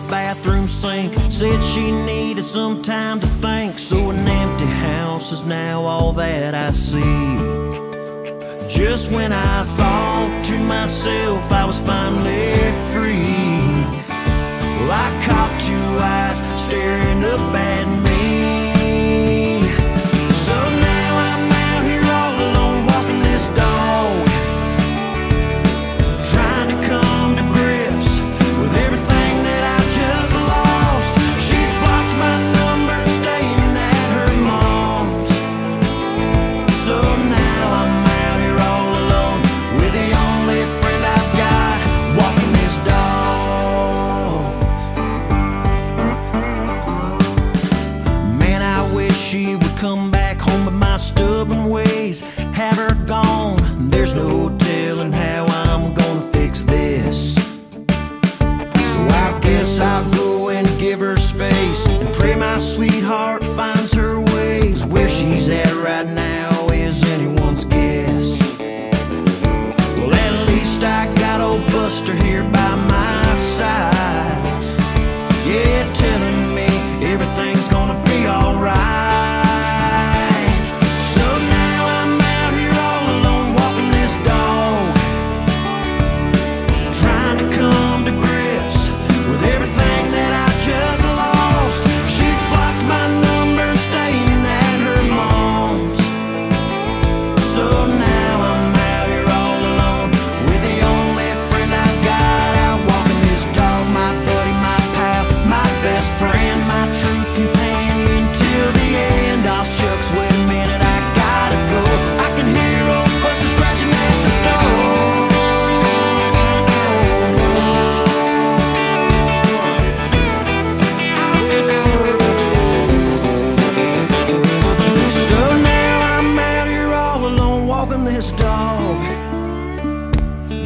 the bathroom sink. Said she needed some time to think. So an empty house is now all that I see. Just when I thought to myself I was finally free, well, I caught two eyes staring up at she would come back home, but my stubborn ways have her gone. There's no telling how I'm gonna fix this. So I guess I'll go and give her space and pray my sweetheart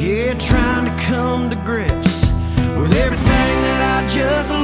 Yeah, trying to come to grips with everything that I just